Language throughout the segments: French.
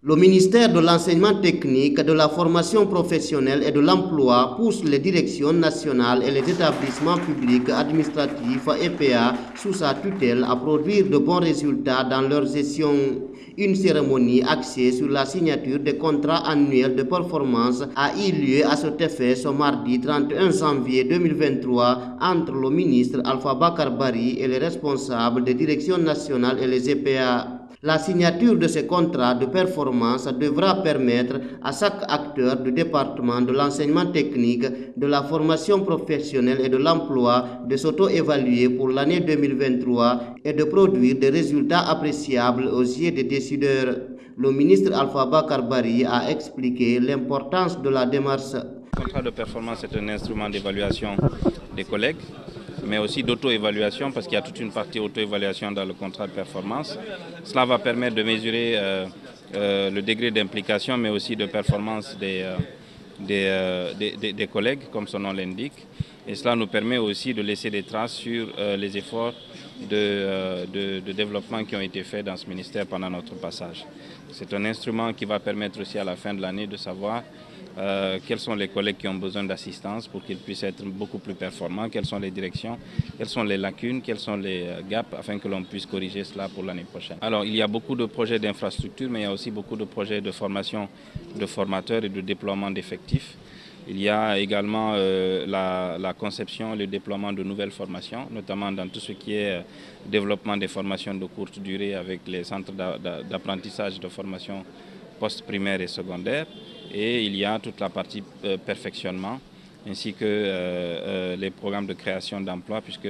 Le ministère de l'Enseignement technique, de la formation professionnelle et de l'emploi pousse les directions nationales et les établissements publics administratifs EPA sous sa tutelle à produire de bons résultats dans leur gestion. Une cérémonie axée sur la signature des contrats annuels de performance a eu lieu à cet effet ce mardi 31 janvier 2023 entre le ministre Alpha Bakar Bari et les responsables des directions nationales et les EPA. La signature de ces contrats de performance devra permettre à chaque acteur du département de l'enseignement technique, de la formation professionnelle et de l'emploi de s'auto-évaluer pour l'année 2023 et de produire des résultats appréciables aux yeux des décideurs. Le ministre Alpha Bakar Bari a expliqué l'importance de la démarche. Le contrat de performance est un instrument d'évaluation des collègues mais aussi d'auto-évaluation parce qu'il y a toute une partie auto-évaluation dans le contrat de performance. Cela va permettre de mesurer euh, euh, le degré d'implication mais aussi de performance des, euh, des, des, collègues comme son nom l'indique. Et cela nous permet aussi de laisser des traces sur les efforts de, de, développement qui ont été faits dans ce ministère pendant notre passage. C'est un instrument qui va permettre aussi à la fin de l'année de savoir euh, quels sont les collègues qui ont besoin d'assistance pour qu'ils puissent être beaucoup plus performants, quelles sont les directions, quelles sont les lacunes, quels sont les euh, gaps afin que l'on puisse corriger cela pour l'année prochaine? Alors il y a beaucoup de projets d'infrastructure, mais il y a aussi beaucoup de projets de formation de formateurs et de déploiement d'effectifs. Il y a également euh, la, conception et le déploiement de nouvelles formations, notamment dans tout ce qui est développement des formations de courte durée avec les centres d'apprentissage de formation post-primaire et secondaire et il y a toute la partie euh, perfectionnement ainsi que euh, euh, les programmes de création d'emplois puisque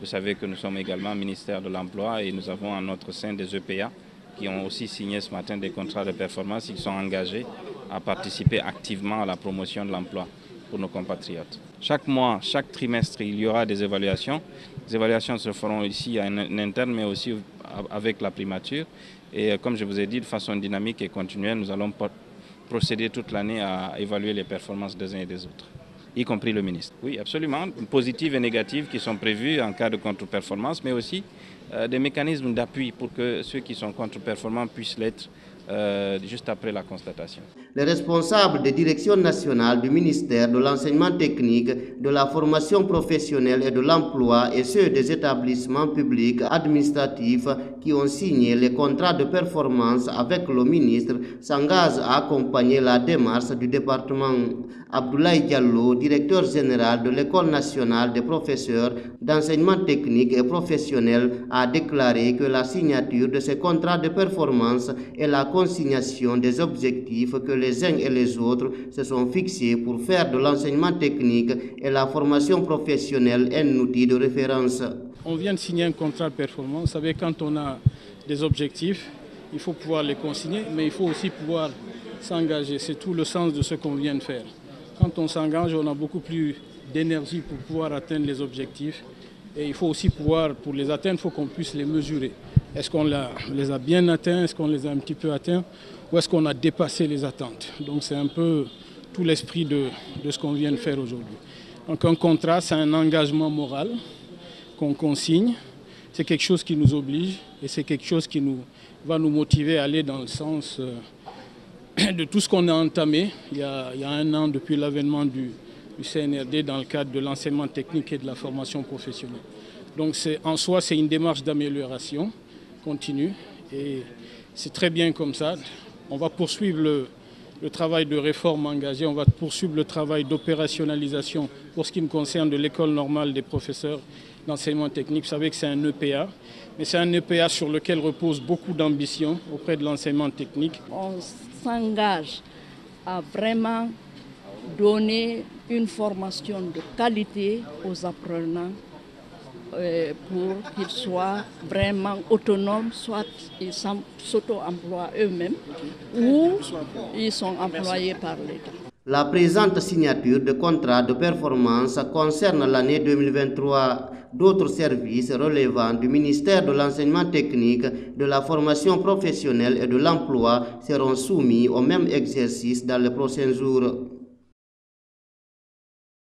vous savez que nous sommes également ministère de l'Emploi et nous avons en notre sein des EPA qui ont aussi signé ce matin des contrats de performance qui sont engagés à participer activement à la promotion de l'emploi pour nos compatriotes. Chaque mois, chaque trimestre, il y aura des évaluations. Les évaluations se feront ici en interne, mais aussi avec la primature. Et comme je vous ai dit, de façon dynamique et continuelle, nous allons procéder toute l'année à évaluer les performances des uns et des autres, y compris le ministre. Oui, absolument, positives et négatives qui sont prévues en cas de contre-performance, mais aussi euh, des mécanismes d'appui pour que ceux qui sont contre-performants puissent l'être euh, juste après la constatation. Les responsables des directions nationales du ministère de l'enseignement technique, de la formation professionnelle et de l'emploi et ceux des établissements publics administratifs qui ont signé les contrats de performance avec le ministre s'engagent à accompagner la démarche du département. Abdoulaye Diallo, directeur général de l'École nationale des professeurs d'enseignement technique et professionnel, a déclaré que la signature de ces contrats de performance est la consignation des objectifs que les uns et les autres se sont fixés pour faire de l'enseignement technique et la formation professionnelle un outil de référence. On vient de signer un contrat de performance. Vous savez, quand on a des objectifs, il faut pouvoir les consigner, mais il faut aussi pouvoir s'engager. C'est tout le sens de ce qu'on vient de faire. Quand on s'engage, on a beaucoup plus d'énergie pour pouvoir atteindre les objectifs. Et il faut aussi pouvoir, pour les atteindre, il faut qu'on puisse les mesurer. Est-ce qu'on les a bien atteints? Est-ce qu'on les a un petit peu atteints? Ou est-ce qu'on a dépassé les attentes? Donc c'est un peu tout l'esprit de, ce qu'on vient de faire aujourd'hui. Donc un contrat, c'est un engagement moral qu'on consigne. C'est quelque chose qui nous oblige et c'est quelque chose qui nous, va nous motiver à aller dans le sens euh, de tout ce qu'on a entamé il y a, un an depuis l'avènement du, du CNRD dans le cadre de l'enseignement technique et de la formation professionnelle. Donc en soi, c'est une démarche d'amélioration continue et c'est très bien comme ça. On va poursuivre le, travail de réforme engagé, on va poursuivre le travail d'opérationnalisation pour ce qui me concerne de l'école normale des professeurs d'enseignement technique. Vous savez que c'est un EPA, mais c'est un EPA sur lequel repose beaucoup d'ambition auprès de l'enseignement technique. On s'engage à vraiment donner une formation de qualité aux apprenants pour qu'ils soient vraiment autonomes, soit ils s'auto-emploient eux-mêmes ou ils sont employés par l'État. La présente signature de contrat de performance concerne l'année 2023. D'autres services relevant du ministère de l'enseignement technique, de la formation professionnelle et de l'emploi seront soumis au même exercice dans les prochains jours.